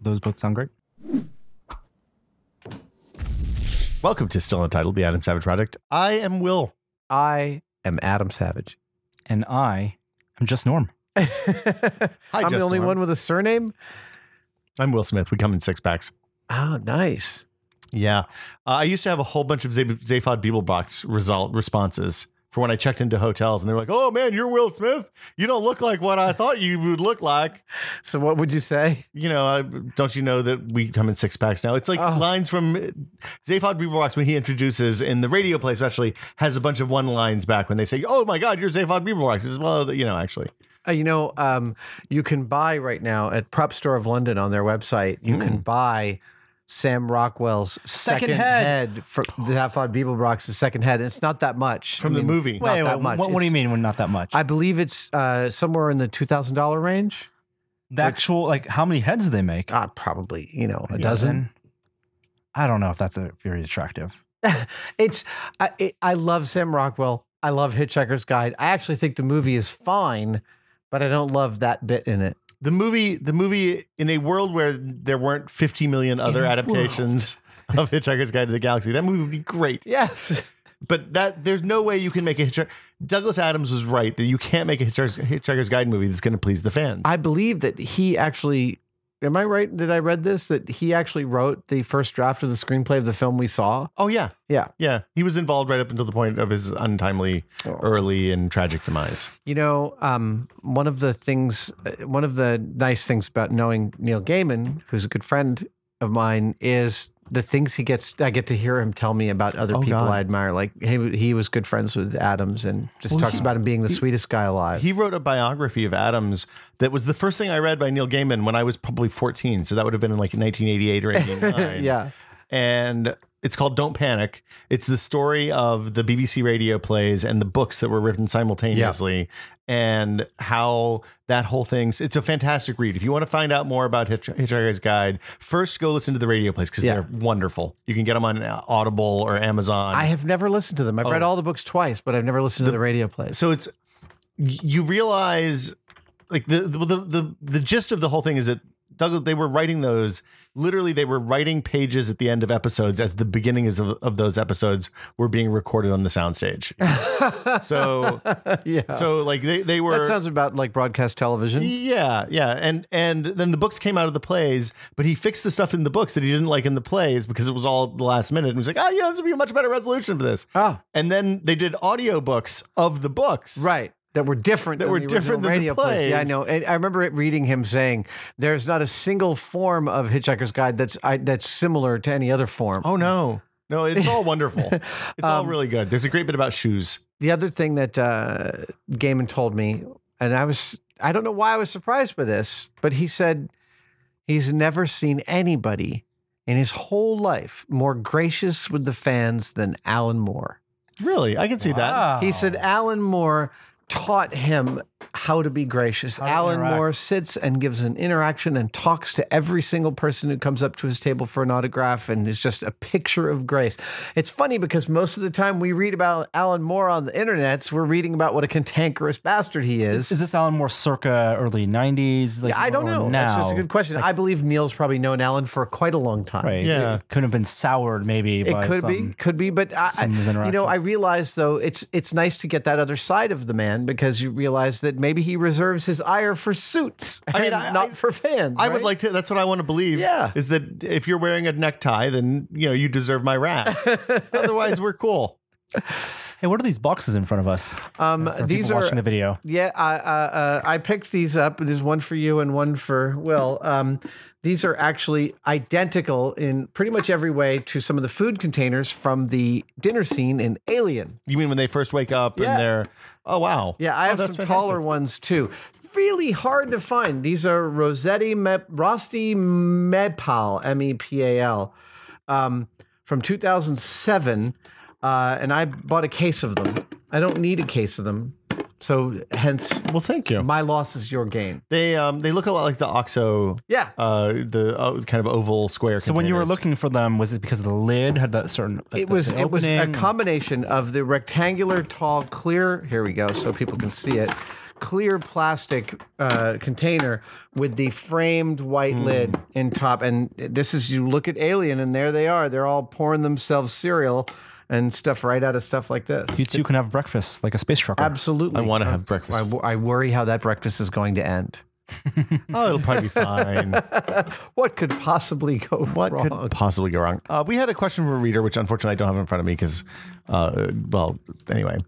those both sound great. Welcome to Still Untitled, the Adam Savage Project. I am Will. I am Adam Savage. And I am just Norm. I'm Just the only Norm. one with a surname. I'm Will Smith. We come in six packs. Oh, nice. Yeah. Uh, I used to have a whole bunch of Z- Zaphod Beeblebrox result responses for when I checked into hotels, and they were like, "Oh man, you're Will Smith. You don't look like what I thought you would look like." So, what would you say? You know, I, don't you know that we come in six packs now? It's like Oh. lines from Zaphod Beeblebrox when he introduces in the radio play, especially has a bunch of one lines back when they say, "Oh my God, you're Zaphod Beeblebrox." As well, you know, actually. Uh, you know, um, you can buy right now at Prop Store of London on their website. You can buy Sam Rockwell's second, head. head, for the Zaphod Beeblebrox's second head. And it's not that much From the movie. Not Wait, that wait, much. What, what do you mean? When not that much? I believe it's uh, somewhere in the two thousand dollar range. the actual like how many heads do they make? Uh, probably, you know, a Yeah, dozen. I don't know if that's a very attractive. It's I, it, I love Sam Rockwell. I love Hitchhiker's Guide. I actually think the movie is fine, but I don't love that bit in it. The movie the movie in a world where there weren't 50 million other adaptations of Hitchhiker's Guide to the Galaxy that movie would be great. Yes. but that there's no way you can make a Hitchhiker Douglas Adams was right that you can't make a Hitchhiker's, Hitchhiker's Guide movie that's going to please the fans. I believe that he actually am I right? Did I read this? That he actually wrote the first draft of the screenplay of the film we saw? oh yeah Yeah. yeah he was involved right up until the point of his untimely Oh. early and tragic demise You know, um, one of the things, one of the nice things about knowing Neil Gaiman, who's a good friend of mine, is the things he gets. I get to hear him tell me about other Oh, people God. I admire. Like he, he was good friends with Adams, and just Well, talks he- about him being the sweetest guy alive. he wrote a biography of Adams that was the first thing I read by Neil Gaiman when I was probably 14 so that would have been in like 1988 or 89 yeah, and it's called Don't Panic. It's the story of the BBC radio plays and the books that were written simultaneously, and how that whole thing's. It's a fantastic read. If you want to find out more about Hitch- Hitchhiker's Guide, first go listen to the radio plays because Yeah. they're wonderful. You can get them on uh, Audible or Amazon. I have never listened to them. I've read Oh. all the books twice, but I've never listened to the radio plays. so it's you realize like the the the the, the gist of the whole thing is that Douglas they were writing those literally they were writing pages at the end of episodes as the beginnings of, of those episodes were being recorded on the soundstage. so yeah, so like they they were that sounds about like broadcast television. yeah, yeah, and and then the books came out of the plays, but he fixed the stuff in the books that he didn't like in the plays because it was all the last minute. And he was like, "Oh, yeah, this would be a much better resolution for this." Oh, And then they did audiobooks of the books, right. That were different. That than were the different original than the radio plays. Yeah, I know. And I remember it reading him saying, "There's not a single form of Hitchhiker's Guide that's I, that's similar to any other form." Oh no, no, it's all wonderful. It's all really good. There's a great bit about shoes. The other thing that uh, Gaiman told me, and I was I don't know why I was surprised by this, but he said he's never seen anybody in his whole life more gracious with the fans than Alan Moore. Really, I can see that. He said Alan Moore taught him how to be gracious. How to Alan interact. Moore sits and gives an interaction and talks to every single person who comes up to his table for an autograph and is just a picture of grace. It's funny because most of the time we read about Alan Moore on the internets, we're reading about what a cantankerous bastard he is. Is this Alan Moore circa early '90s? Like, Yeah, I don't know. Now, That's just a good question. I believe Neil's probably known Alan for quite a long time. Right. Yeah. It could have been soured maybe. It by could some- be, could be, but I, I- some of his you know, I realize though it's it's nice to get that other side of the man because you realize that maybe he reserves his ire for suits, I mean, I- not I- for fans. I would like to. That's what I want to believe. Yeah. is that if you're wearing a necktie, then you know you deserve my wrath. Otherwise, we're cool. Hey, what are these boxes in front of us? Um, these are watching the video. yeah. I, uh, uh, I picked these up. There's one for you and one for Will. Um, these are actually identical in pretty much every way to some of the food containers from the dinner scene in Alien. You mean when they first wake up Yeah. and they're oh wow Yeah, I Oh, have some fantastic. taller ones too. Really hard to find. These are Rosetti, Me- Rosti Mepal, M E P A L, um, from 2007. Uh, and I bought a case of them. I don't need a case of them. So, hence, Well, thank you. my loss is your gain. They um they look a lot like the OXO Yeah. uh the uh, kind of oval square. So when you were looking for them, was it because of the lid had that certain? like, It the- was the it was a combination of the rectangular, tall, clear. Here we go, so people can see it. clear plastic uh, container with the framed white Hmm. lid in top. And this is you look at Alien, and there they are. They're all pouring themselves cereal and stuff right out of stuff like this. You too can have breakfast like a space trucker. Absolutely. I want to have breakfast. I, I worry how that breakfast is going to end. oh, it'll probably be fine. What could possibly go What wrong? could possibly go wrong? Uh, we had a question from a reader, which unfortunately I don't have in front of me because, uh, well, anyway,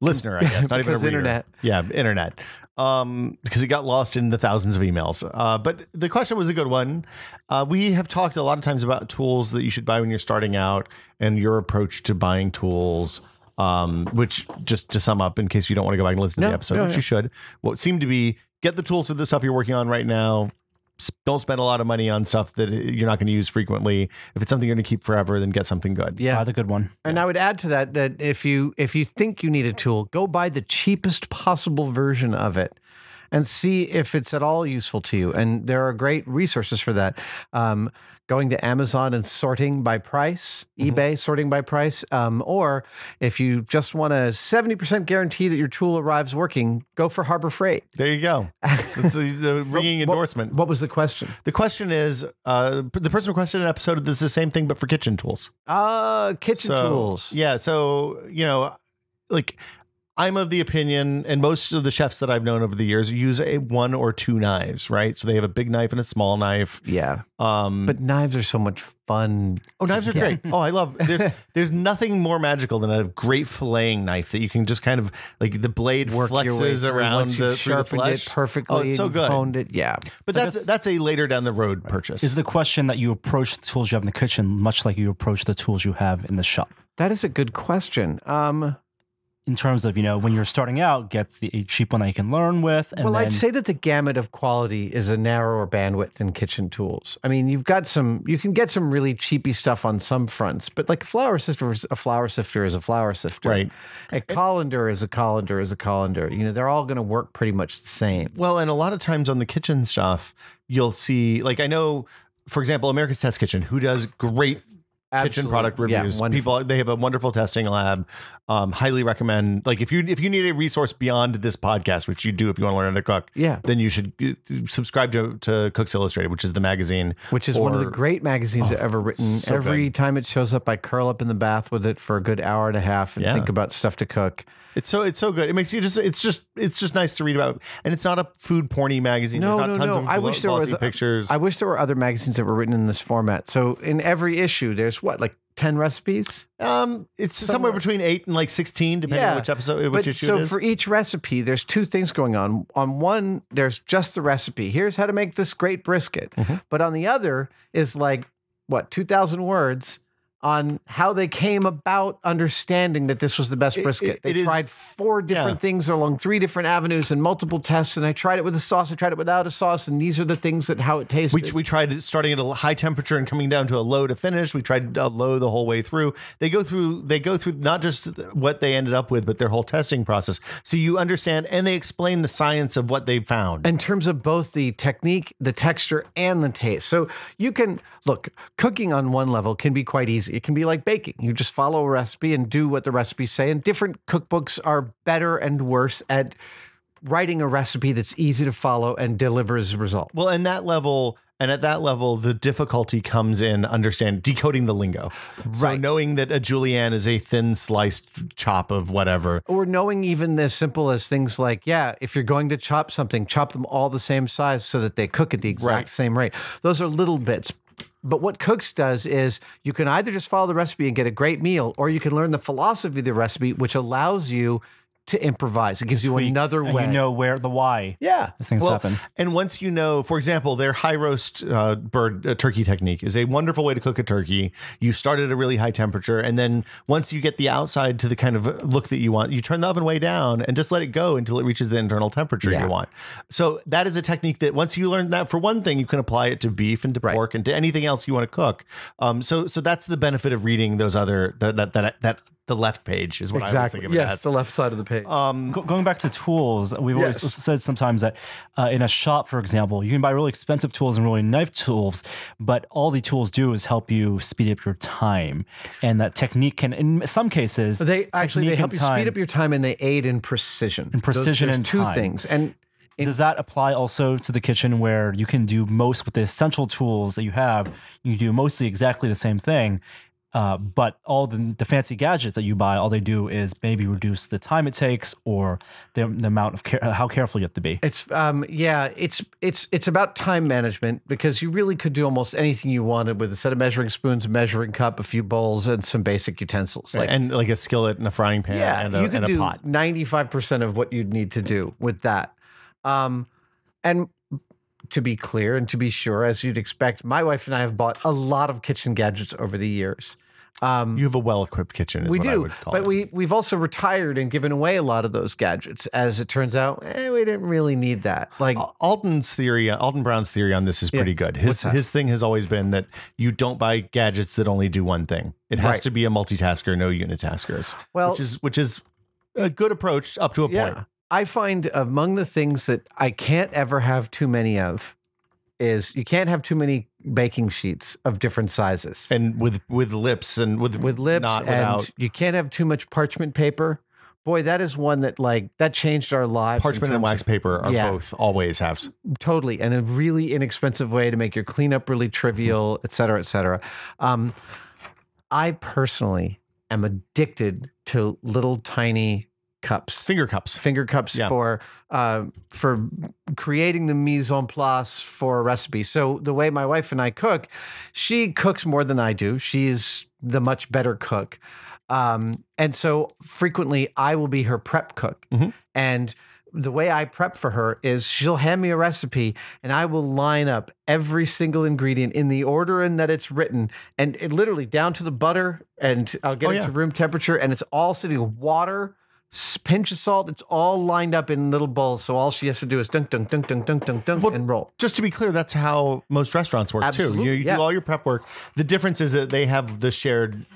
listener, I guess, not even a reader. internet. Yeah, internet. Um, because it got lost in the thousands of emails. Uh, but the question was a good one. Uh, we have talked a lot of times about tools that you should buy when you're starting out and your approach to buying tools. Um, which just to sum up, in case you don't want to go back and listen to the episode, no, which you should, what seemed to be get the tools for the stuff you're working on right now. S- Don't spend a lot of money on stuff that uh, you're not going to use frequently. If it's something you're going to keep forever, then get something good. Yeah. Buy the good one. And I would add to that that if you if you think you need a tool, go buy the cheapest possible version of it and see if it's at all useful to you. And there are great resources for that. Um, going to Amazon and sorting by price, eBay sorting by price, um, or if you just want a seventy percent guarantee that your tool arrives working, go for Harbor Freight. There you go. That's a, the ringing What- endorsement. What was the question? the question is, uh, the person requested an episode. This is the same thing, but for kitchen tools. Uh, kitchen So, tools. Yeah. So, you know, like I'm of the opinion, and most of the chefs that I've known over the years use a one or two knives, right? So they have a big knife and a small knife. Yeah, Um, but knives are so much fun. oh, knives are Yeah. great. Oh, I love. There's there's nothing more magical than a great filleting knife that you can just kind of like the blade Work your way flexes around once the, you've the flesh. it perfectly. Oh, it's so and good. Honed it. Yeah. But So I that's that's a later down the road purchase. Is the question that you approach the tools you have in the kitchen much like you approach the tools you have in the shop? That is a good question. Um, In terms of, you know, when you're starting out, get the a cheap one that you can learn with. And well, then, I'd say that the gamut of quality is a narrower bandwidth in kitchen tools. I mean, you've got some, you can get some really cheapy stuff on some fronts, but like a flour sifter is a flour sifter is a flour sifter. Right. A colander is a colander is a colander. You know, they're all going to work pretty much the same. Well, and a lot of times on the kitchen stuff, you'll see, like, I know, for example, America's Test Kitchen, who does great kitchen product reviews. wonderful. People, they have a wonderful testing lab. Um, highly recommend. Like, if you if you need a resource beyond this podcast, which you do if you want to learn how to cook, Yeah. then you should uh, subscribe to, to Cooks Illustrated, which is the magazine. Which is one of the great magazines I've ever written. so Every time it shows up, I curl up in the bath with it for a good hour and a half and Yeah. think about stuff to cook. It's so it's so good. It makes you just it's just it's just nice to read about, and it's not a food porny magazine. No, There's not no, tons no. of I wish there was pictures. I wish there were other magazines that were written in this format. So in every issue, there's what like ten recipes. um, it's somewhere between eight and like sixteen, depending on which episode, which but issue so it is. for each recipe, there's two things going on. On one, there's just the recipe. Here's how to make this great brisket. Mm-hmm. But on the other is like what two thousand words on how they came about understanding that this was the best brisket. it- they it is- tried four different Yeah. things along three different avenues and multiple tests. And I tried it with a sauce. I tried it without a sauce. And these are the things that how it tasted. we, we tried starting at a high temperature and coming down to a low to finish. We tried a low the whole way through. They go through they go through not just what they ended up with, but their whole testing process. So you understand, and they explain the science of what they found. in terms of both the technique, the texture, and the taste. So you can look, cooking on one level can be quite easy. It can be like baking. You just follow a recipe and do what the recipes say. And different cookbooks are better and worse at writing a recipe that's easy to follow and delivers results. well, and that level. And at that level, the difficulty comes in understand decoding the lingo. Right. So knowing that a julienne is a thin sliced chop of whatever. Or knowing even as simple as things like, yeah, if you're going to chop something, chop them all the same size so that they cook at the exact Right. same rate. Those are little bits. But what Cooks does is you can either just follow the recipe and get a great meal, or you can learn the philosophy of the recipe, which allows you to improvise. It gives you tweak, another and way. You know where the why. yeah. These things Well, happen. And once you know, for example, their high roast uh, bird uh, turkey technique is a wonderful way to cook a turkey. You start at a really high temperature, and then once you get the outside to the kind of look that you want, you turn the oven way down and just let it go until it reaches the internal temperature Yeah. you want. So that is a technique that once you learn that for one thing, you can apply it to beef and to Right. pork and to anything else you want to cook. Um, so so that's the benefit of reading those other that that that, that the left page is what I was exactly. thinking of it Yes, as. the left side of the page. Um, Go- going back to tools, we've always said sometimes that uh, in a shop, for example, you can buy really expensive tools and really knife tools, but all the tools do is help you speed up your time, and that technique can, in some cases, they actually they technique help and you speed up your time and they aid in precision. In precision Those, and two time. things. And Does that apply also to the kitchen where you can do most with the essential tools that you have? You do mostly exactly the same thing, uh, but all the, the fancy gadgets that you buy, all they do is maybe reduce the time it takes or the, the amount of care, how careful you have to be. It's um yeah, it's it's it's about time management because you really could do almost anything you wanted with a set of measuring spoons, a measuring cup, a few bowls, and some basic utensils. Like and like a skillet and a frying pan yeah, and a, you could and a do pot. ninety five percent of what you'd need to do with that. Um, and to be clear and to be sure, as you'd expect, my wife and I have bought a lot of kitchen gadgets over the years. Um, You have a well equipped kitchen, we do, but it. we we've also retired and given away a lot of those gadgets. As it turns out, eh, we didn't really need that. Like Al- Alton's theory, Alton Brown's theory on this is pretty good. His his thing has always been that you don't buy gadgets that only do one thing. It has Right. to be a multitasker, no unitaskers. Well- which is which is a good approach up to a yeah, point. I find among the things that I can't ever have too many of is you can't have too many baking sheets of different sizes And with with lips and with with lips, not and without you can't have too much parchment paper. Boy, that is one that like that changed our lives. parchment and wax of- paper are Yeah. both always have. totally and a really inexpensive way to make your cleanup really trivial et cetera et cetera um, i personally am addicted to little tiny cups Finger cups. finger cups Yeah. for uh, for creating the mise en place for a recipe. So the way my wife and I cook, she cooks more than I do. She's the much better cook, um, and so frequently I will be her prep cook. Mhm. And the way I prep for her is she'll hand me a recipe and I will line up every single ingredient in the order in that it's written and it literally down to the butter and I'll get Oh, it yeah. to room temperature and it's all sitting water pinch of salt. It's all lined up in little bowls. So all she has to do is dunk, dunk, dunk, dunk, dunk, dunk, dunk, Well, and roll. Just to be clear, that's how most restaurants work too. Absolutely, You, you yeah. do all your prep work. The difference is that they have the shared,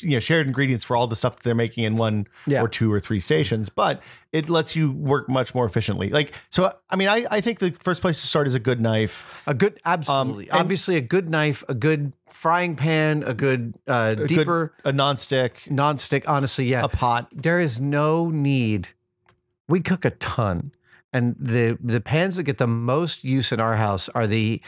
you know, shared ingredients for all the stuff that they're making in one Yeah. or two or three stations, but it lets you work much more efficiently. Like, so, I mean, I, I think the first place to start is a good knife. A good, absolutely, and- obviously, a good knife, a good frying pan, a good uh, a good- deeper a nonstick, nonstick. Honestly, yeah, a pot. there is no need. We cook a ton, and the the pans that get the most use in our house are the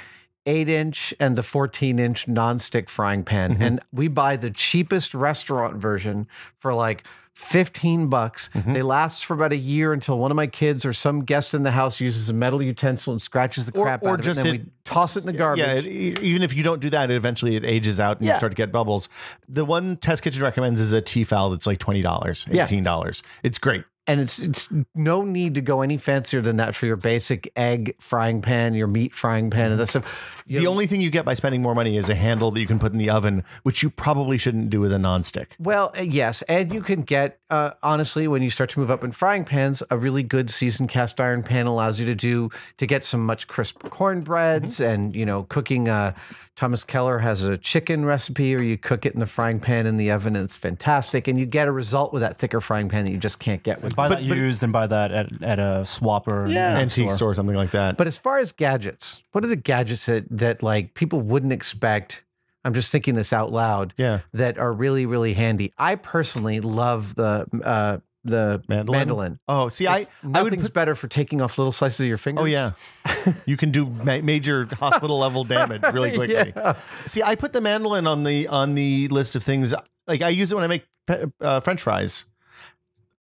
eight inch and the fourteen inch nonstick frying pan, Mm-hmm. and we buy the cheapest restaurant version for like. 15 bucks. Mm-hmm. They last for about a year until one of my kids or some guest in the house uses a metal utensil and scratches the Or- crap or out of just it. And then it- we toss it in the garbage. Yeah, it, even if you don't do that, it eventually it ages out and you start to get bubbles. The one Test Kitchen recommends is a T-fal that's like twenty dollars, eighteen dollars. It's great. And it's it's no need to go any fancier than that for your basic egg frying pan, your meat frying pan, and that stuff. You the know, only thing you get by spending more money is a handle that you can put in the oven, which you probably shouldn't do with a nonstick. well, uh, yes, and you can get uh, honestly when you start to move up in frying pans, a really good seasoned cast iron pan allows you to do to get some much crisp cornbreads, and you know cooking. Uh, Thomas Keller has a chicken recipe, or you cook it in the frying pan in the oven, and it's fantastic, and you get a result with that thicker frying pan that you just can't get with Buy that used and buy that at, at a swapper. and- Yeah. Antique store. store, something like that. But as far as gadgets, what are the gadgets that that like people wouldn't expect? I'm just thinking this out loud. yeah, That are really really handy. I personally love the uh, the mandolin. mandolin. Oh, see, I It's- I would nothing's put. better for taking off little slices of your fingers. Oh yeah, you can do ma- major hospital level damage really quickly. Yeah. See, I put the mandolin on the on the list of things. Like I use it when I make pe- uh, French fries.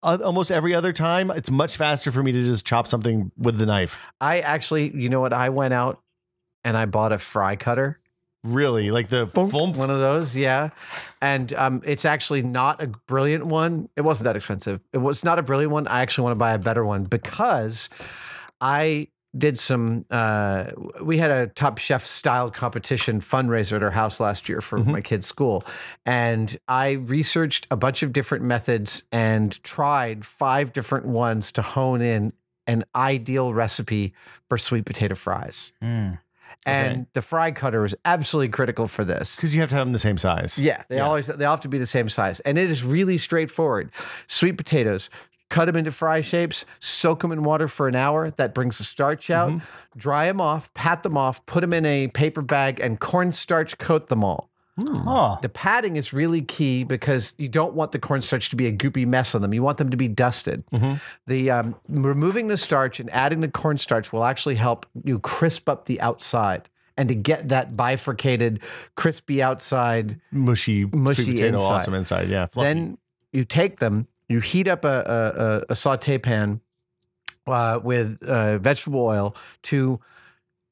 Uh, almost every other time, it's much faster for me to just chop something with the knife. I actually, you know what? I went out and I bought a fry cutter. Really, like the foam. One of those, yeah. And um, it's actually not a brilliant one. It wasn't that expensive. It was not a brilliant one. I actually want to buy a better one because I did some. Uh, we had a Top Chef style competition fundraiser at our house last year for my kids' school, and I researched a bunch of different methods and tried five different ones to hone in an ideal recipe for sweet potato fries Mm. And Okay. the fry cutter is absolutely critical for this. Because you have to have them the same size. Yeah, they always they all have to be the same size, and it is really straightforward. Sweet potatoes, cut them into fry shapes, soak them in water for an hour. That brings the starch out. Mm-hmm. Dry them off, pat them off, put them in a paper bag, and cornstarch coat them all. Huh. The padding is really key because you don't want the cornstarch to be a goopy mess on them. You want them to be dusted. The um, removing the starch and adding the cornstarch will actually help you crisp up the outside and to get that bifurcated, crispy outside. Mushy, Mushy sweet potato, inside. awesome inside. Yeah. fluffy. Then you take them, you heat up a, a, a, a saute pan uh, with uh, vegetable oil to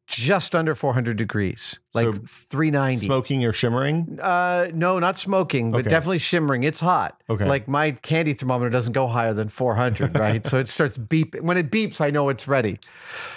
just under 400 degrees, like So 390. smoking or shimmering. Uh, no, not smoking, but Okay. definitely shimmering. It's hot. Okay. Like my candy thermometer doesn't go higher than 400, right? so it starts beeping. When it beeps, I know it's ready.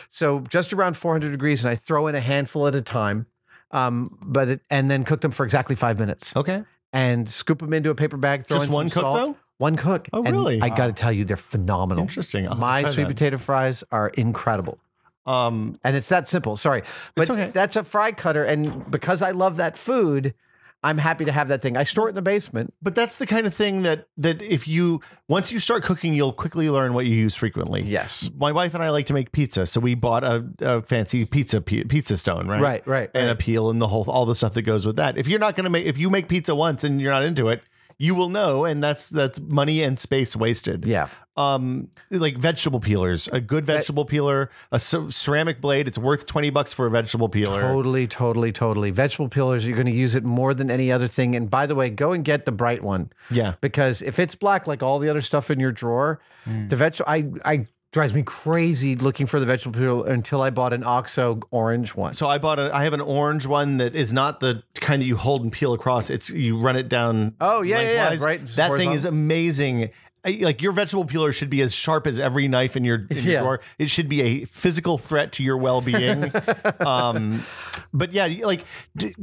So just around 400 degrees, and I throw in a handful at a time. Um, but it, and then cook them for exactly five minutes, Okay. and scoop them into a paper bag. Throw Just in some one cook salt. though. One cook. Oh, And really? I got to tell you, they're phenomenal. Interesting. I'll My sweet that. potato fries are incredible. Um, And it's that simple. Sorry. But okay. that's a fry cutter. And because I love that food, I'm happy to have that thing. I store it in the basement. but that's the kind of thing that that if you once you start cooking, you'll quickly learn what you use frequently. Yes. My wife and I like to make pizza, so we bought a, a fancy pizza pizza stone, right? Right, right, And right. a peel and the whole all the stuff that goes with that. If you're not going to make, if you make pizza once and you're not into it, you will know, and that's that's money and space wasted. Yeah. um like vegetable peelers a good vegetable peeler a c- ceramic blade it's worth 20 bucks for a vegetable peeler Totally, totally, totally. Vegetable peelers, you're going to use it more than any other thing. And by the way, go and get the bright one yeah because if it's black like all the other stuff in your drawer, the vegetable, I, I drives me crazy looking for the vegetable peeler until I bought an Oxo orange one. so i bought a i have an orange one that is not the kind that you hold and peel across it's you run it down Oh, yeah, yeah, yeah, right, that thing is amazing like your vegetable peeler should be as sharp as every knife in your, in your Yeah. drawer. It should be a physical threat to your well-being. um, but yeah, like d-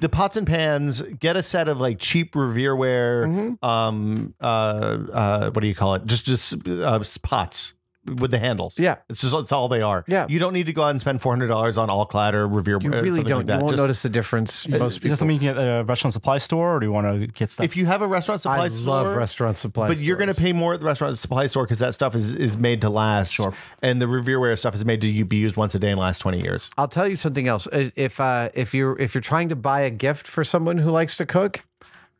the pots and pans. Get a set of like cheap Revereware. Mm-hmm. Um, uh, uh, what do you call it? Just just uh, pots with the handles. Yeah. it's just that's all they are. Yeah. you don't need to go out and spend four hundred dollars on all clad or Revere. You really don't. you won't notice the difference. Most Is that people. something you can get a restaurant supply store, or do you want to get stuff? If you have a restaurant supply I store, love restaurant supply. But you're going to pay more at the restaurant supply store because that stuff is, is made to last. Sure. And the Revereware stuff is made to be used once a day and last 20 years. I'll tell you something else. Uh, If uh, if you're if you're trying to buy a gift for someone who likes to cook,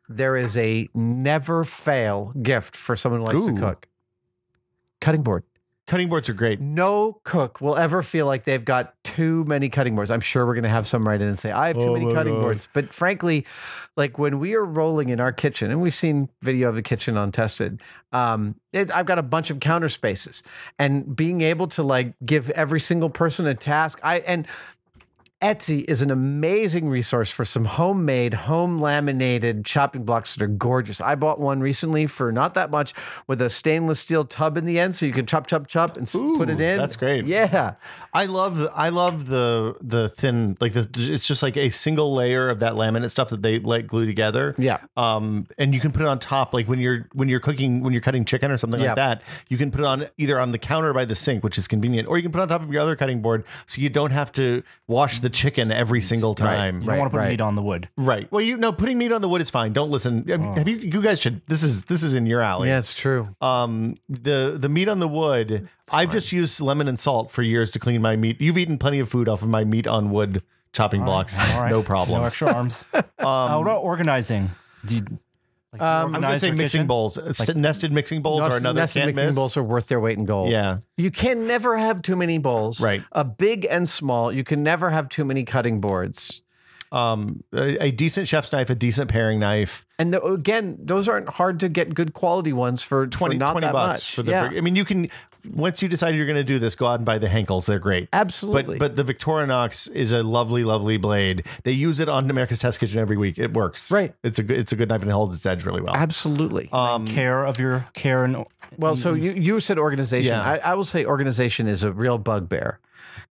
there is a never fail gift for someone who likes Ooh. to cook. Cutting board. Cutting boards are great. No cook will ever feel like they've got too many cutting boards. I'm sure we're going to have some write in and say, I have too Oh many cutting God. boards. But frankly, like when we are rolling in our kitchen, and we've seen video of the kitchen on Tested, um, it, I've got a bunch of counter spaces. And being able to like give every single person a task, I and Etsy is an amazing resource for some homemade, home laminated chopping blocks that are gorgeous. I bought one recently for not that much with a stainless steel tub in the end, so you can chop, chop, chop, and s- put it in. that's great. Yeah, I love the I love the the thin like the it's just like a single layer of that laminate stuff that they like glue together. Yeah. Um and you can put it on top like when you're when you're cooking when you're cutting chicken or something Yeah. like that, you can put it on either on the counter by the sink, which is convenient, or you can put it on top of your other cutting board so you don't have to wash the chicken every single time. you don't want to put right. meat on the wood. Right. Well, you know, putting meat on the wood is fine. Don't listen. Have you? You guys should. This is this is in your alley. yeah, it's true. Um. The the meat on the wood. I've just used lemon and salt for years to clean my meat. You've eaten plenty of food off of my meat on wood chopping blocks. All right. No problem. No extra arms. uh, what about organizing? Do you, like, Um, I was gonna say mixing kitchen? bowls. St- nested mixing bowls are another nested can't mixing miss. bowls are worth their weight in gold. Yeah. You can never have too many bowls. Right. A big and small. You can never have too many cutting boards. Um. A, a decent chef's knife, a decent paring knife. And the, again, those aren't hard to get good quality ones for 20, for not 20 that bucks much. for the. yeah, I mean, you can once you decide you're going to do this, go out and buy the Henckels. They're great. absolutely. But but the Victorinox is a lovely, lovely blade. They use it on America's Test Kitchen every week. It works. Right. It's a good it's a good knife and it holds its edge really well. absolutely. Um, care of your care and Well, so you, you said organization. Yeah. I, I will say organization is a real bugbear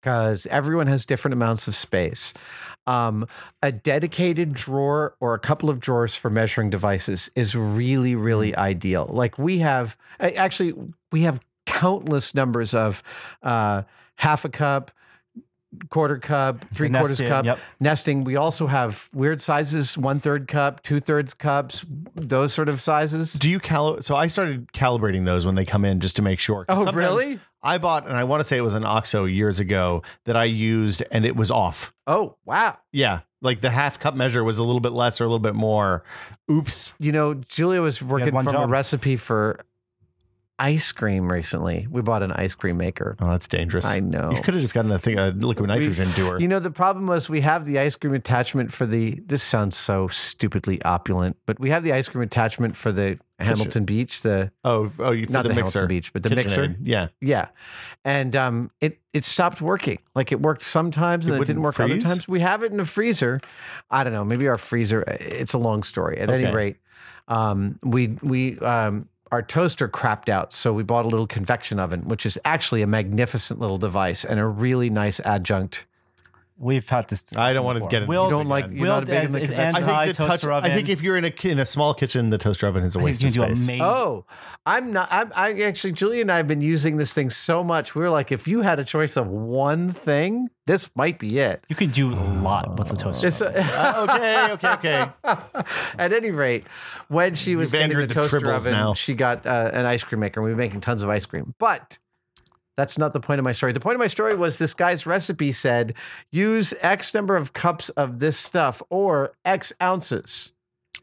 because everyone has different amounts of space. Um, a dedicated drawer or a couple of drawers for measuring devices is really, really ideal. Like we have, actually, we have countless numbers of uh, half a cup, quarter cup, three quarters cup, yep. nesting. We also have weird sizes, one third cup, two thirds cups, those sort of sizes. Do you cal? So I started calibrating those when they come in just to make sure. Oh, really? I bought, and I want to say it was an OXO years ago that I used, and it was off. Oh, wow. Yeah, like the half cup measure was a little bit less or a little bit more. Oops. You know, Julia was working one from a recipe for ice cream recently. We bought an ice cream maker. Oh, that's dangerous. I know. You could have just gotten a thing, a liquid nitrogen doer. You know, the problem was we have the ice cream attachment for the. This sounds so stupidly opulent, but we have the ice cream attachment for the Hamilton Beach. The oh, oh, you not the, the, mixer Hamilton Beach, but the KitchenAid. mixer. Yeah. Yeah, and um, it it stopped working. Like it worked sometimes, and it, didn't work freeze? other times. We have it in the freezer. I don't know. Maybe our freezer. It's a long story. At any rate, um, we we um, our toaster crapped out, so we bought a little convection oven, which is actually a magnificent little device and a really nice adjunct. We've had this. I don't want to get into Will, You don't like- you're not Will a big is, in the is convection- I think anti the touch. toaster oven. I think if you're in a in a small kitchen, the toaster oven is a waste of space. amazing. Oh, I'm not. I'm, I actually, Julie and I have been using this thing so much. We were like, if you had a choice of one thing, this might be it. You can do a lot with the toaster. It's, Uh, okay, okay, okay. At any rate, when she was You've getting the the toaster oven, now. she got uh, an ice cream maker, and we were making tons of ice cream. But that's not the point of my story. The point of my story was this guy's recipe said use X number of cups of this stuff or X ounces,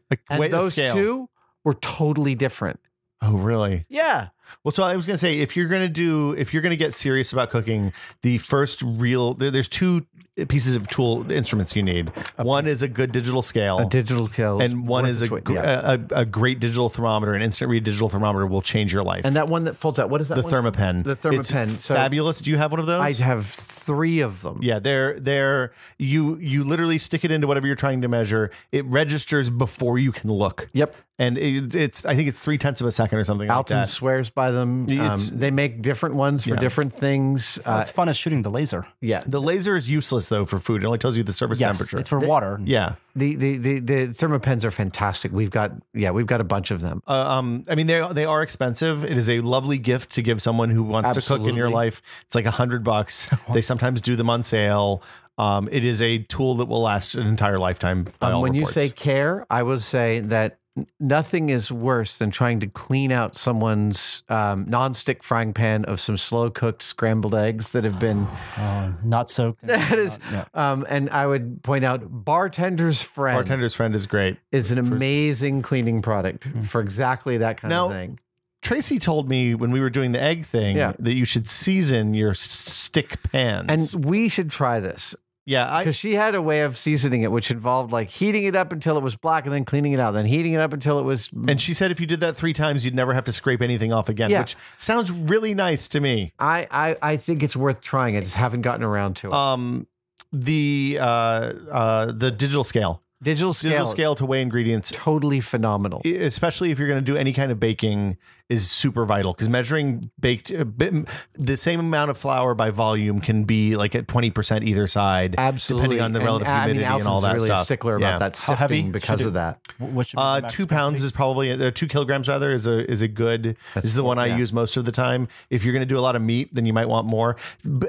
Like and those two were totally different. Oh, really? Yeah, Well, so I was going to say, if you're going to do, if you're going to get serious about cooking, the first real, there, there's two pieces of tool instruments you need. One is a good digital scale. a digital kill, and one is a, yeah. a, a great digital thermometer. An instant read digital thermometer will change your life. and that one that folds out. What is that? the one? Thermapen. The It's So- fabulous. Do you have one of those? I have three of them. Yeah, they're they're you you literally stick it into whatever you're trying to measure. It registers before you can look. Yep. And it, it's I think it's three tenths of a second or something Alton like that. swears by them. Um, they make different ones for Yeah. different things. It's Uh, not as fun as shooting the laser. yeah. The laser is useless though for food. It only tells you the surface Yes, temperature. it's for water. yeah. The, the the the Thermapens are fantastic. We've got yeah, we've got a bunch of them. Uh, um, I mean, they they are expensive. It is a lovely gift to give someone who wants to cook in your life. It's like a hundred bucks. they sometimes do them on sale. Um, it is a tool that will last an entire lifetime. By Um, all when you say care, I will say that n- nothing is worse than trying to clean out someone's um, nonstick frying pan of some slow cooked scrambled eggs that have been. Uh, not soaked. That is, Yeah. um, and I would point out, bartender's friend bartender's friend is great. is an amazing cleaning product Mm-hmm. for exactly that kind Now, of thing. Tracy told me when we were doing the egg thing Yeah. that you should season your stick pans. And we should try this yeah, because she had a way of seasoning it, which involved like heating it up until it was black and then cleaning it out, then heating it up until it was. and she said if you did that three times, you'd never have to scrape anything off again, Yeah. which sounds really nice to me. I, I I think it's worth trying. I just haven't gotten around to it. Um, the uh, uh, the digital scale, digital scale, digital scale to weigh ingredients, totally phenomenal. especially if you're going to do any kind of baking, is super vital because measuring baked uh, bi- the same amount of flour by volume can be like at twenty percent either side, Absolutely, depending on the And, relative I mean, humidity and all Alton's that really stuff. a stickler Yeah. about that How heavy sifting because should of that. What should Uh, two pounds capacity? is probably uh, two kilograms rather is a is a good This is the one I yeah. use most of the time. If you're going to do a lot of meat, then you might want more.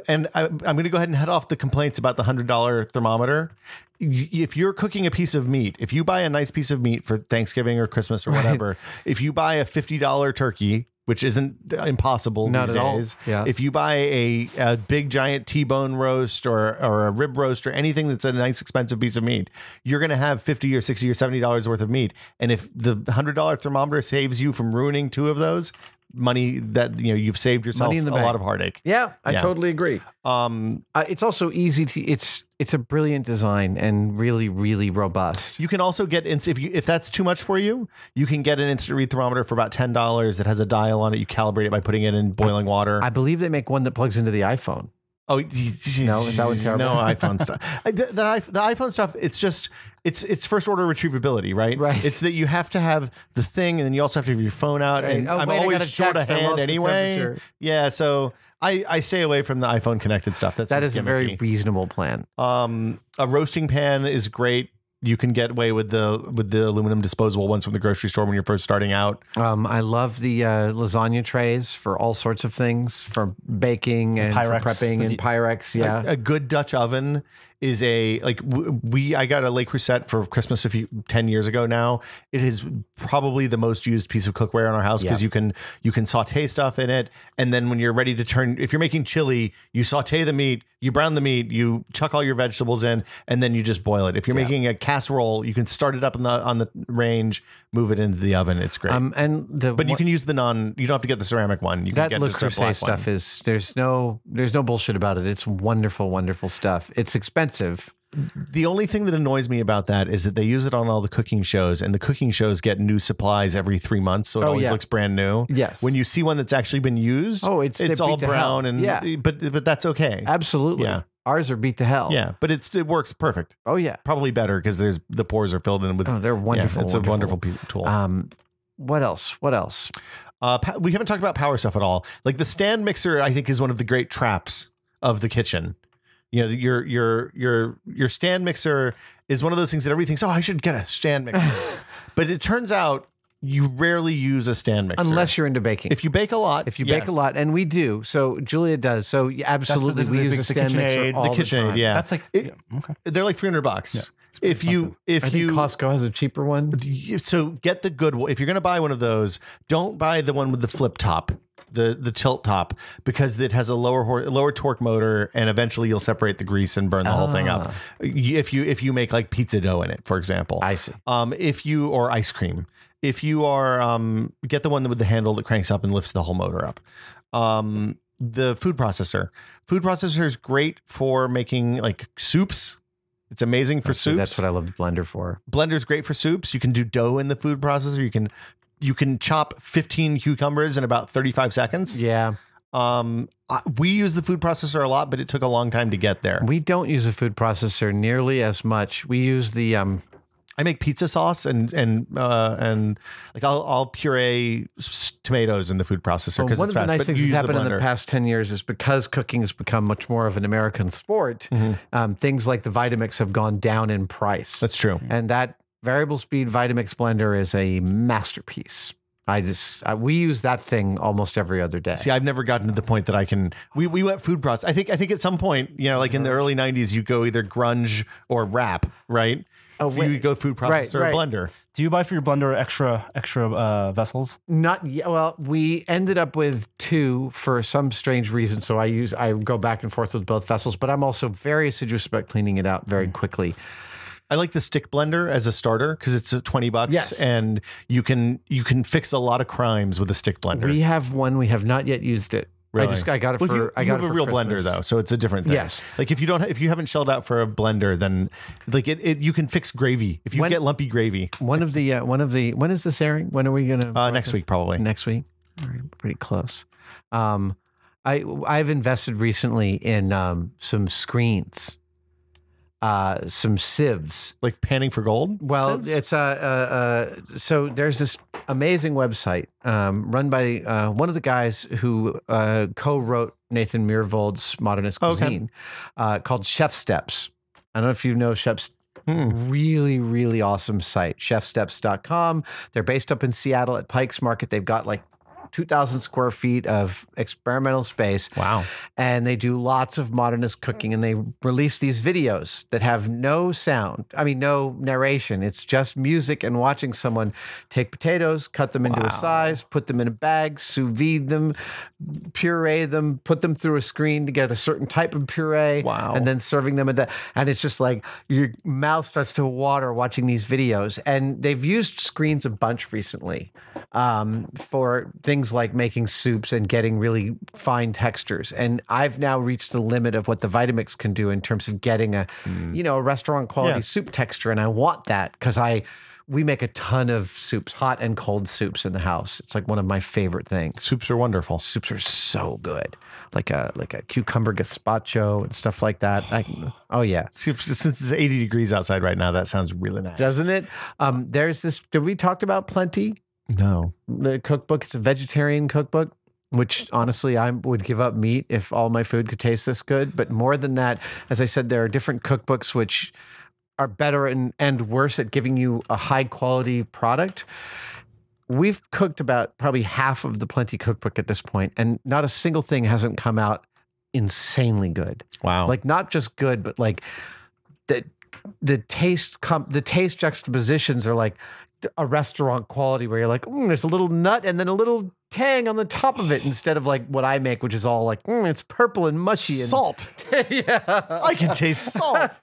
And I, I'm going to go ahead and head off the complaints about the hundred dollar thermometer. If you're cooking a piece of meat, if you buy a nice piece of meat for Thanksgiving or Christmas or whatever, if you buy a fifty dollar turkey. Which isn't impossible Not these days. Yeah. If you buy a, a big giant T-bone roast or or a rib roast or anything that's a nice expensive piece of meat, you're going to have 50 or 60 or 70 dollars worth of meat. And if the $100 thermometer saves you from ruining two of those, money that you know you've saved yourself a bank. lot of heartache. Yeah, I Yeah. totally agree. Um, Uh, it's also easy to. It's it's a brilliant design and really really robust. you can also get if you if that's too much for you, you can get an instant read thermometer for about ten dollars. It has a dial on it. You calibrate it by putting it in boiling water. I believe they make one that plugs into the iPhone. Oh No, is that one terrible? No iPhone stuff. The, the, the iPhone stuff. It's just it's it's first order retrievability, right? Right. It's that you have to have the thing, and then you also have to have your phone out. Right. And Oh, I'm wait, always a short of text. Hand anyway. Yeah, so I I stay away from the iPhone connected stuff. That's That just is a very reasonable plan. Um, a roasting pan is great. You can get away with the with the aluminum disposable ones from the grocery store when you're first starting out. Um, I love the uh, lasagna trays for all sorts of things, for baking and Pyrex, for prepping the and Pyrex. Yeah. A good Dutch oven is a like we I got a Le Creuset for Christmas a few 10 years ago now. It is probably the most used piece of cookware in our house because Yeah. you can you can saute stuff in it and then when you're ready to turn if you're making chili, you saute the meat, you brown the meat, you chuck all your vegetables in and then you just boil it. If you're making a casserole, you can start it up on the on the range, move it into the oven. It's great. um, and the but you can use the non you don't have to get the ceramic one. You can that get Le Creuset stuff one. is there's no there's no bullshit about it. It's wonderful, wonderful stuff. It's expensive. The only thing that annoys me about that is that they use it on all the cooking shows, and the cooking shows get new supplies every three months, so it Oh, always yeah. looks brand new. Yes. When you see one that's actually been used, Oh, it's- it's all beat to brown and Yeah. but but that's okay. Absolutely. Yeah. Ours are beat to hell. Yeah, but it's it works perfect. Oh yeah. Probably better because there's the pores are filled in with. Oh, they're yeah, wonderful. it's a wonderful piece of tool. Um, what else? What else? Uh, pa- we haven't talked about power stuff at all. Like the stand mixer, I think is one of the great traps of the kitchen. You know, your your your your stand mixer is one of those things that everybody thinks, oh, I should get a stand mixer, but it turns out you rarely use a stand mixer Unless you're into baking. if you bake a lot. If you bake a lot, and we do, so Julia does. So absolutely, this is we the- use the- a the stand mixer KitchenAid- the all the, KitchenAid, time. yeah. That's like It- yeah, okay. they're like three hundred bucks. it's pretty if you if I think you Costco has a cheaper one. So get the good one. If you're going to buy one of those, don't buy the one with the flip top, the the tilt top, because it has a lower hor- lower torque motor, and eventually you'll separate the grease and burn the whole thing up. If you if you make like pizza dough in it, for example, I see. um, if you or ice cream, if you are um, get the one with the handle that cranks up and lifts the whole motor up. Um, the food processor, food processor is great for making like soups. It's amazing for So soups that's what I love the blender for. blender's great for soups. You can do dough in the food processor. You can you can chop 15 cucumbers in about 35 seconds. Yeah, Um, I, we use the food processor a lot, but it took a long time to get there. we don't use a food processor nearly as much. We use the um. I make pizza sauce and and uh, and like I'll, I'll puree tomatoes in the food processor well, one it's of the nice things that's happened in the past ten years is because cooking has become much more of an American sport. Mm-hmm. Um, things like the Vitamix have gone down in price. That's true. and that variable speed Vitamix blender is a masterpiece. I just I, we use that thing almost every other day. See, I've never gotten to the point that I can. We we went food process. I think I think at some point, you know, like in the early '90s, you go either grunge or rap, right? Oh, wait. you go food processor right. or blender. Do you buy for your blender extra extra uh, vessels? Not yet. Well, we ended up with two for some strange reason. So I use I go back and forth with both vessels, but I'm also very assiduous about cleaning it out Mm. very quickly. I like the stick blender as a starter because it's uh, twenty bucks, Yes. and you can you can fix a lot of crimes with a stick blender. We have one. We have not yet used it. I just I got it Well, for you, I you have it a real Christmas. blender though, so it's a different thing. Yes. like if you don't if you haven't shelled out for a blender, then like it, it you can fix gravy if you When- get lumpy gravy One of the uh, one of the when is this airing? When are we gonna? uh, next week probably. next week. All right, pretty close. Um, I I've invested recently in um, some screens, uh, some sieves. Like panning for gold. Well, sieves? it's uh, uh, uh, so there's this amazing website um, run by uh, one of the guys who uh, co-wrote Nathan Myhrvold's Modernist Okay. Cuisine uh, called Chef Steps. I don't know if you know Chef Hmm. really really awesome site chefsteps.com they're based up in seattle at pikes market they've got like 2000 square feet of experimental space. Wow. and they do lots of modernist cooking and they release these videos that have no sound i mean no narration. It's just music and watching someone take potatoes cut them into a size put them in a bag sous vide them puree them put them through a screen to get a certain type of puree Wow. and then serving them at that. And it's just like your mouth starts to water watching these videos. And they've used screens a bunch recently um, for things like making soups and getting really fine textures. And i've now reached the limit of what the vitamix can do in terms of getting a you know a restaurant quality Yeah. soup texture. And i want that because i we make a ton of soups hot and cold soups in the house. It's like one of my favorite things. Soups are wonderful. soups are so good. Like a like a cucumber gazpacho and stuff like that. I, oh yeah. Since since it's 80 degrees outside right now, that sounds really nice. doesn't it? Um there's this did we talked about plenty No. the cookbook it's a vegetarian cookbook which honestly I would give up meat if all my food could taste this good but more than that as I said there are different cookbooks which are better and, and worse at giving you a high quality product. We've cooked about probably half of the Plenty cookbook at this point, and not a single thing hasn't come out insanely good. Wow. Like not just good, but like the the taste com- the taste juxtapositions are like a restaurant quality where you're like, mm, there's a little nut and then a little tang on the top of it instead of like what I make, which is all like mm, it's purple and mushy and salt. yeah. I can taste salt.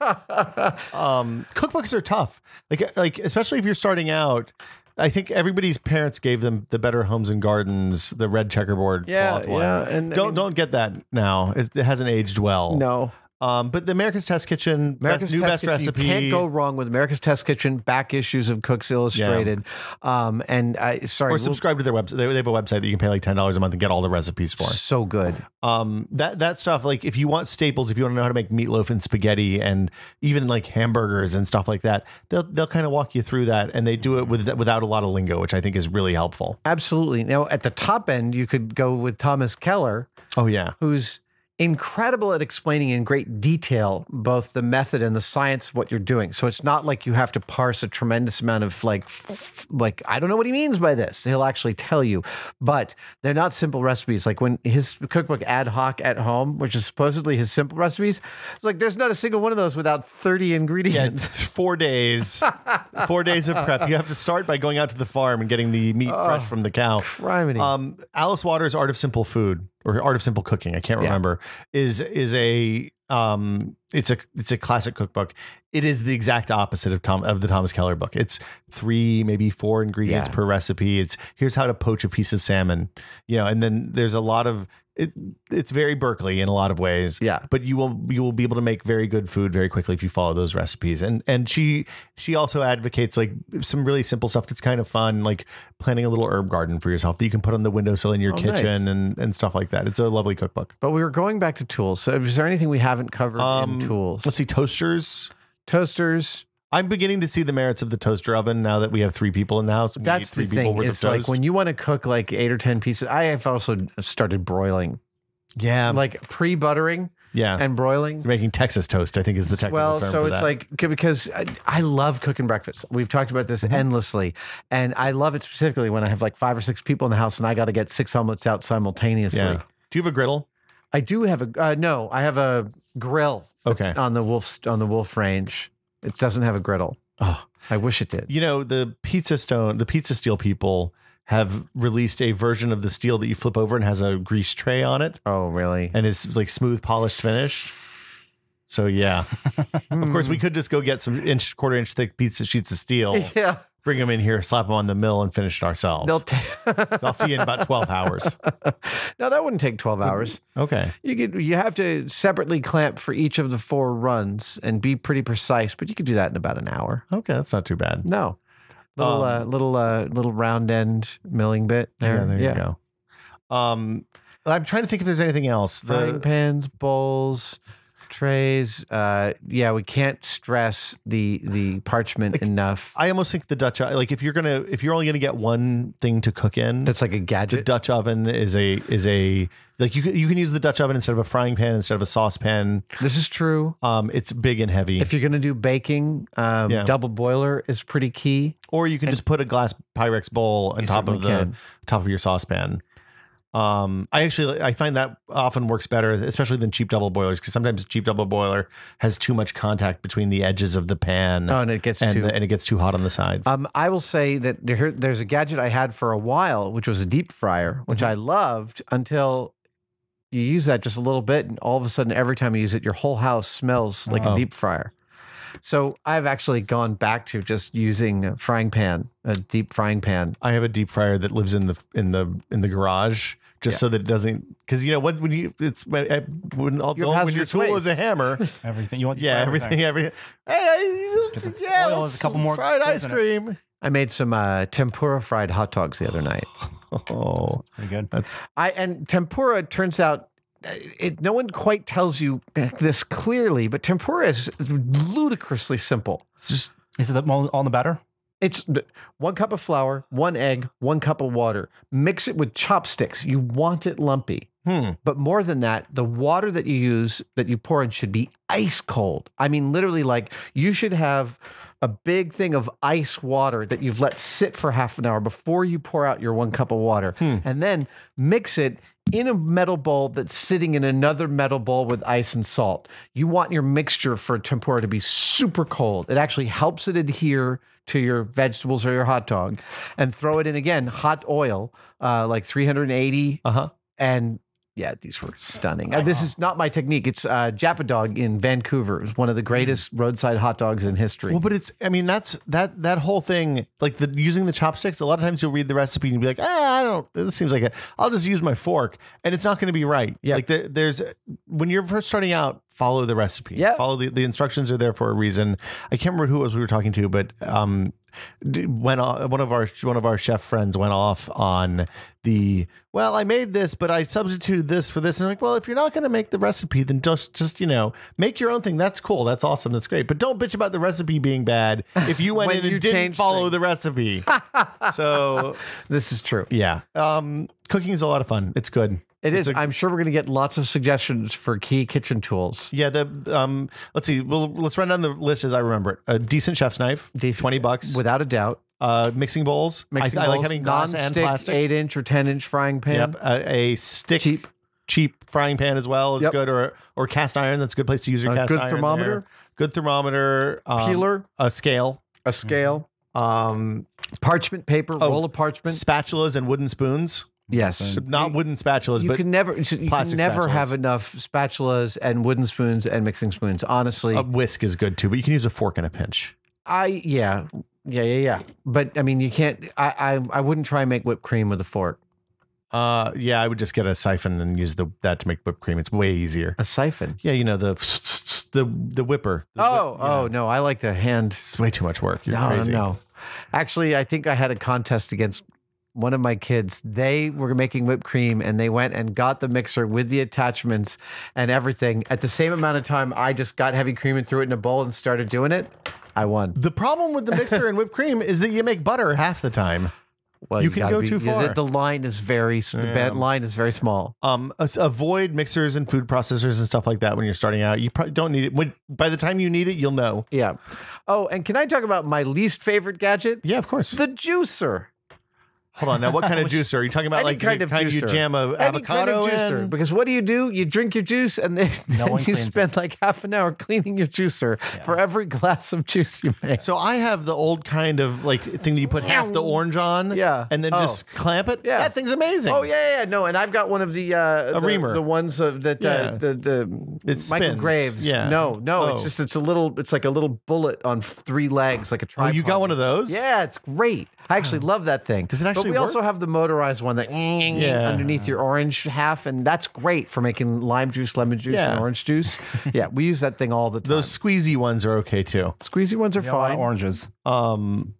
um, cookbooks are tough. Like like especially if you're starting out. I think everybody's parents gave them the Better Homes and Gardens, the red checkerboard Yeah, cloth one. yeah, and don't mean- don't get that now. It, it hasn't aged well. No. Um, but the America's Test Kitchen, America's best, new Test best Kitchen, recipe. You can't go wrong with America's Test Kitchen back issues of Cooks Illustrated. Um, and I sorry, or we'll- subscribe to their website. They, they have a website that you can pay like ten dollars a month and get all the recipes for. so good. Um, that that stuff, like if you want staples, if you want to know how to make meatloaf and spaghetti, and even like hamburgers and stuff like that, they'll they'll kind of walk you through that, and they do it with without a lot of lingo, which I think is really helpful. Absolutely. Now at the top end, you could go with Thomas Keller, Oh yeah, who's incredible at explaining in great detail both the method and the science of what you're doing. So it's not like you have to parse a tremendous amount of like like I don't know what he means by this. He'll actually tell you. But they're not simple recipes. Like when his cookbook ad hoc at home, which is supposedly his simple recipes, it's like there's not a single one of those without 30 ingredients. four days, four days of prep. You have to start by going out to the farm and getting the meat fresh from the cow. Criminy. Um, Alice Waters' Art of Simple Food or Art of Simple Cooking, I can't Yeah. remember, is is a um it's a it's a classic cookbook. It is the exact opposite of Tom of the Thomas Keller book. It's three, maybe four ingredients Yeah. per recipe. It's here's how to poach a piece of salmon, you know, and then there's a lot of it, it's very Berkeley in a lot of ways. Yeah. But you will you will be able to make very good food very quickly if you follow those recipes. And and she she also advocates like some really simple stuff that's kind of fun, like planting a little herb garden for yourself that you can put on the windowsill in your Oh, kitchen nice. and and stuff like that. It's a lovely cookbook. but we were going back to tools. So is there anything we haven't covered Um, in tools? Let's see, toasters. Toasters. I'm beginning to see the merits of the toaster oven now that we have three people in the house. That's the thing. It's like when you want to cook like eight or ten pieces. I have also started broiling, yeah, like pre-buttering yeah. and broiling. making Texas toast, I think, is the technical Well, term Well, so it's that. like because I, I love cooking breakfast. We've talked about this Mm-hmm. endlessly, and I love it specifically when I have like five or six people in the house and I got to get six omelets out simultaneously. yeah. Do you have a griddle? I do have a uh, no. I have a grill. Okay. On the wolf on the wolf range, it doesn't have a griddle. Oh, I wish it did. You know, the pizza stone, the pizza steel people have released a version of the steel that you flip over and has a grease tray on it Oh, really? and is like smooth polished finish. So yeah, of course we could just go get some inch quarter inch thick pizza sheets of steel, yeah. Bring them in here, slap them on the mill, and finish it ourselves. They'll ta- I'll see you in about twelve hours. no, that wouldn't take twelve hours. Okay. You could you have to separately clamp for each of the four runs and be pretty precise, but you could do that in about an hour. Okay, that's not too bad. No. Little Um, uh, little uh, little round end milling bit there. Yeah, there you go. Um, I'm trying to think if there's anything else. Frying pans, bowls, trays. Uh, yeah, we can't stress the the parchment enough. I almost think the Dutch like if you're gonna if you're only gonna get one thing to cook in, That's like a gadget. the. Dutch oven is a is a like you can, you can use the Dutch oven instead of a frying pan instead of a saucepan. this is true. Um, it's big and heavy. If you're going to do baking, um, Yeah. double boiler is pretty key. or you can just put a glass Pyrex bowl on top of the can. top of your saucepan. Um, I actually I find that often works better, especially than cheap double boilers, because sometimes cheap double boiler has too much contact between the edges of the pan, Oh, and it gets and too. the, and it gets too hot on the sides. Um, I will say that there, there's a gadget I had for a while, which was a deep fryer, which Mm-hmm. I loved until you use that just a little bit, and all of a sudden, every time you use it, your whole house smells like Oh. a deep fryer. So I've actually gone back to just using a frying pan, a deep frying pan. I have a deep fryer that lives in the in the in the garage just Yeah. so that it doesn't because you know when when you it's when uh, when, all, Your when your hazardous tool is a hammer Everything you want. to yeah fry everything everything hey I, it's yeah oil, let's a couple more fried ice in it. cream I made some uh, tempura fried hot dogs the other night. oh Pretty good. that's I and tempura turns out uh, it no one quite tells you this clearly, but tempura is ludicrously simple. it's just Is it all on the batter? It's one cup of flour, one egg, one cup of water. Mix it with chopsticks. You want it lumpy. Hmm. But more than that, the water that you use that you pour in should be ice cold. I mean, literally, like you should have a big thing of ice water that you've let sit for half an hour before you pour out your one cup of water, and then mix it in a metal bowl that's sitting in another metal bowl with ice and salt. You want your mixture for tempura to be super cold. It actually helps it adhere to your vegetables or your hot dog, and throw it in again hot oil, uh, like 380 Uh huh. and yeah, these were stunning. Uh, this is not my technique. It's uh, Dog in Vancouver. It's one of the greatest roadside hot dogs in history. Well, but it's I mean that's that that whole thing like the using the chopsticks. A lot of times you'll read the recipe and you'll be like, ah, I don't. This seems like a. I'll just use my fork, and it's not going to be right. Yeah. Like the, there's when you're first starting out, follow the recipe. Yeah. Follow the the instructions are there for a reason. I can't remember who it was we were talking to, but um, went off, one of our one of our chef friends went off on the well, I made this, but I substituted this for this, and I'm like, well, if you're not going to make the recipe, then just just you know make your own thing. That's cool. That's awesome. That's great. But don't bitch about the recipe being bad if you went in and you didn't follow things. the recipe. so this is true. yeah, um, cooking is a lot of fun. It's good. It is. a- I'm sure we're going to get lots of suggestions for key kitchen tools. yeah, the um, let's see. Well, let's run down the list as I remember it. A decent chef's knife, Def- twenty bucks. Without a doubt. uh, mixing bowls. I- Mixing I, like bowls, having glass and non-stick plastic. eight inch or 10 inch frying pan. Yep, a, a stick Cheap. cheap frying pan as well is Yep. good, or or cast iron. That's a good place to use your A cast good iron. thermometer. there. Good thermometer. um, Peeler. a scale. A scale. Um, Parchment paper. Oh, roll of parchment. spatulas and wooden spoons. Yes. Not wooden spatulas, You but can never, you can never spatulas. have enough spatulas and wooden spoons and mixing spoons. Honestly, a whisk is good too. But you can use a fork in a pinch. I yeah yeah yeah yeah. But I mean, you can't. I I, I wouldn't try and make whipped cream with a fork. Uh, yeah, I would just get a siphon and use the that to make whipped cream. It's way easier. A siphon. Yeah, you know the the the whipper. The Oh whip- oh yeah. no, I like to hand. it's way too much work. You're No crazy. no no. Actually, I think I had a contest against one of my kids. They were making whipped cream and they went and got the mixer with the attachments and everything at the same amount of time. I just got heavy cream and threw it in a bowl and started doing it. I won. The problem with the mixer and whipped cream is that you make butter half the time. Well, You can go be- too far. The, line is very the bed line is very small. Um, avoid mixers and food processors and stuff like that when you're starting out. You probably don't need it. When by the time you need it, you'll know. Yeah. Oh, and can I talk about my least favorite gadget? Yeah, of course. The juicer. Hold on. Now, what kind of juicer are you talking about? Any like kind of kind you jam a Any avocado kind of juicer. in? Because what do you do? You drink your juice and then, then you cleans it. spend like half an hour cleaning your juicer for every glass of juice you make. So I have the old kind of like thing that you put half the orange on, Yeah. and then Oh. just clamp it. Yeah. that thing's amazing. Oh yeah, yeah, yeah, no, and I've got one of the uh, the, reamer. the ones of that Yeah. uh, the the It Michael spins. Graves. Yeah. no, no, it's Oh. just it's a little, it's like a little bullet on three legs, like a Oh, tripod. you got one of those? Yeah, it's great. I actually love that thing. Does it actually But we work? also have the motorized one that Yeah. underneath your orange half, and that's great for making lime juice, lemon juice, Yeah. and orange juice. yeah, we use that thing all the time. Those squeezy ones are okay too. squeezy ones are Yeah, a lot of fine. oranges. Um,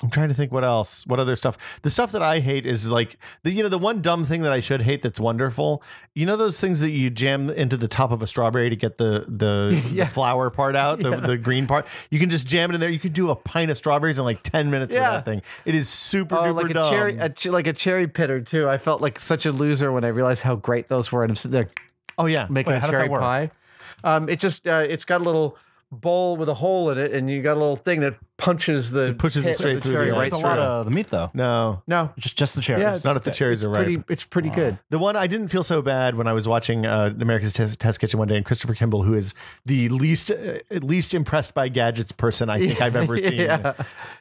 I'm trying to think what else, what other stuff. The stuff that I hate is like the you know the one dumb thing that I should hate that's wonderful. You know those things that you jam into the top of a strawberry to get the the, Yeah. the flower part out, the, the green part. You can just jam it in there. You can do a pint of strawberries in like ten minutes with Yeah. that thing. It is super Oh, duper like a dumb. cherry, a, ch- like a cherry pitter too. I felt like such a loser when I realized how great those were, and I'm sitting there oh yeah, making Wait, a does that cherry pie. Um, it just uh, it's got a little bowl with a hole in it, and you got a little thing that punches the pushes it pit of straight the through cherry the right It's a through. lot of the meat though. no. no, Just just the cherries. yeah, it's Not if the cherries are ripe. It's pretty good. The one I didn't feel so bad when I was watching uh, America's Test, Test Kitchen one day, and Christopher Kimball, who is the least uh, least impressed by gadgets person I think I've ever seen, Yeah.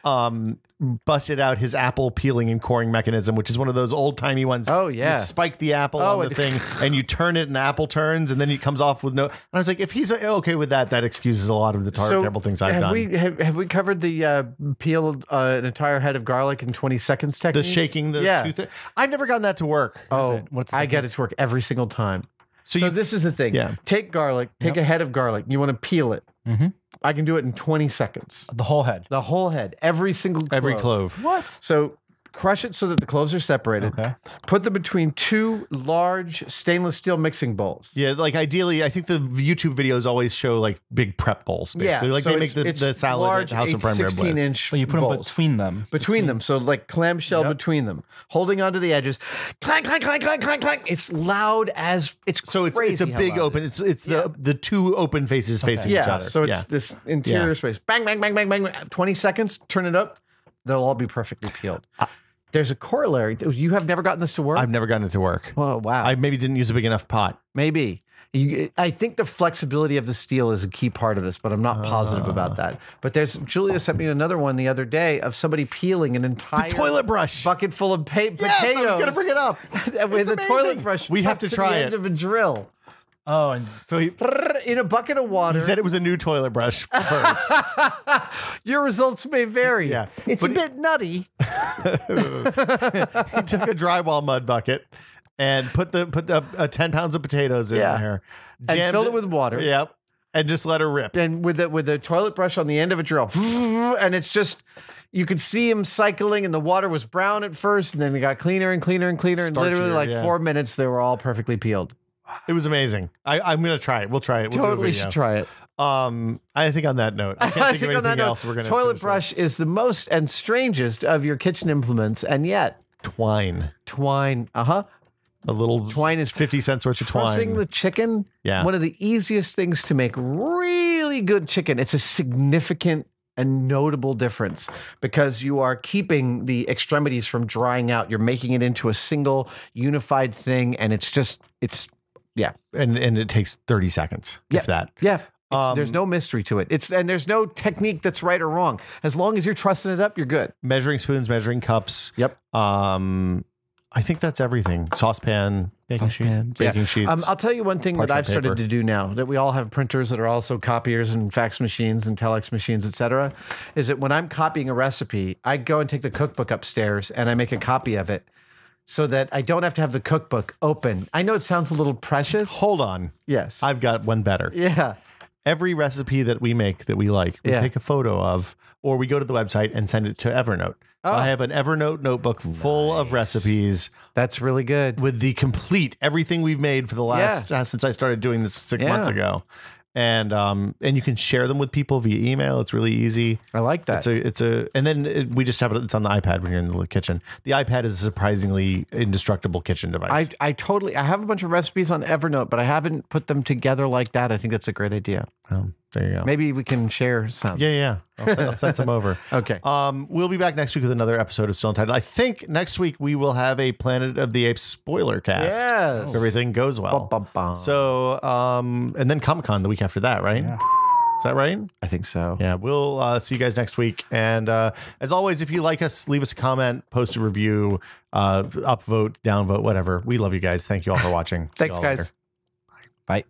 um, busted out his apple peeling and coring mechanism, which is one of those old timey ones. Oh, yeah. you spike the apple Oh, on the and- thing, and you turn it, and the apple turns, and then it comes off with no. And I was like, if he's uh, okay with that, that excuses a lot of the tar- terrible things I've have done. we have, have we covered the uh, peel uh, an entire head of garlic in 20 seconds technique? the shaking the Yeah. tooth. I've never gotten that to work. Oh, it? What's I get it to work every single time. So So, you- this is the thing. Yeah. Take garlic, take a head of garlic. You want to peel it. Mhm. I can do it in 20 seconds. The whole head. The whole head, every single Every clove. clove. What? So crush it so that the cloves are separated. Okay. Put them between two large stainless steel mixing bowls. Yeah, like ideally, I think the YouTube videos always show like big prep bowls. Basically, like so they make the, the salad large, at House eight of Prime Rib 16 with. inch But you put them between them. between them. So like clamshell Yep. between them, holding onto the edges. Clank, clank, clank, clank, clank, clank. It's loud as it's So it's crazy it's a how big loud it open. is. It's it's the the two open faces facing each other. So it's yeah. this interior Yeah. space. Bang, bang, bang, bang, bang. Twenty seconds. Turn it up. They'll all be perfectly peeled. Uh, There's a corollary. Oh, you have never gotten this to work. I've never gotten it to work. oh wow. I maybe didn't use a big enough pot. Maybe. You, I think the flexibility of the steel is a key part of this, but I'm not positive about that. Ah. But there's Julia sent me another one the other day of somebody peeling an entire toilet brush. bucket full of pa- potatoes. Yes, I was going to bring it up. with It's a toilet brush. We have tucked to try the it. end of a drill Oh, and So he, in a bucket of water. he said it was a new toilet brush first. Your results may vary. Yeah, it's but a bit nutty. he took a drywall mud bucket and put the put a, a uh, ten pounds of potatoes in Yeah. there, And filled it with water. Yep, and just let her rip. and with the with the toilet brush on the end of a drill, and it's just you could see him cycling, and the water was brown at first, and then it got cleaner and cleaner and cleaner, and literally like yeah. four minutes, they were all perfectly peeled. It was amazing. I, I'm going to try it. We'll try it. We'll totally should try it. Um, I think on that note, I can't I think, think of on that note. We're going to toilet brush is the most and strangest of your kitchen implements, and yet twine. twine. Uh huh. A little Twine is fifty cents worth of Trussing twine. the chicken, Yeah. one of the easiest things to make really good chicken. It's a significant and notable difference because you are keeping the extremities from drying out. You're making it into a single unified thing, and it's just it's yeah and and it takes thirty seconds. Yeah. If that. yeah. Um, there's no mystery to it. It's and there's no technique that's right or wrong. As long as you're trussing it up, you're good. Measuring spoons, measuring cups. Yep. Um, I think that's everything. Saucepan, baking sheet. baking sheets. Um, I'll tell you one thing that I've started paper. to do now that we all have printers that are also copiers and fax machines and telex machines, et cetera, is that when I'm copying a recipe, I go and take the cookbook upstairs and I make a copy of it so that I don't have to have the cookbook open. I know it sounds a little precious. Hold on. Yes. I've got one better. yeah. Every recipe that we make that we like, we Yeah. take a photo of, or we go to the website and send it to Evernote. So Oh. I have an Evernote notebook full of recipes That's really good. with the complete everything we've made for the last uh, since I started doing this six Yeah. months ago. And um and you can share them with people via email. It's really easy. I like that. It's a it's a and then it, we just have it. It's on the iPad when you're in the kitchen. The iPad is a surprisingly indestructible kitchen device. I, I totally I have a bunch of recipes on Evernote, but I haven't put them together like that. I think that's a great idea. Um, there you go. Maybe we can share some. Yeah, yeah. I'll, I'll send some over. Okay. Um, we'll be back next week with another episode of Still Untitled. I think next week we will have a Planet of the Apes spoiler cast. Yes. If everything goes well. Bum, bum, bum. So, um, and then Comic Con the week after that, right? Is that right? I think so. Yeah, we'll uh, see you guys next week. And uh, as always, if you like us, leave us a comment, post a review, uh, upvote, downvote, whatever. We love you guys. Thank you all for watching. Thanks, you all later. guys. Bye.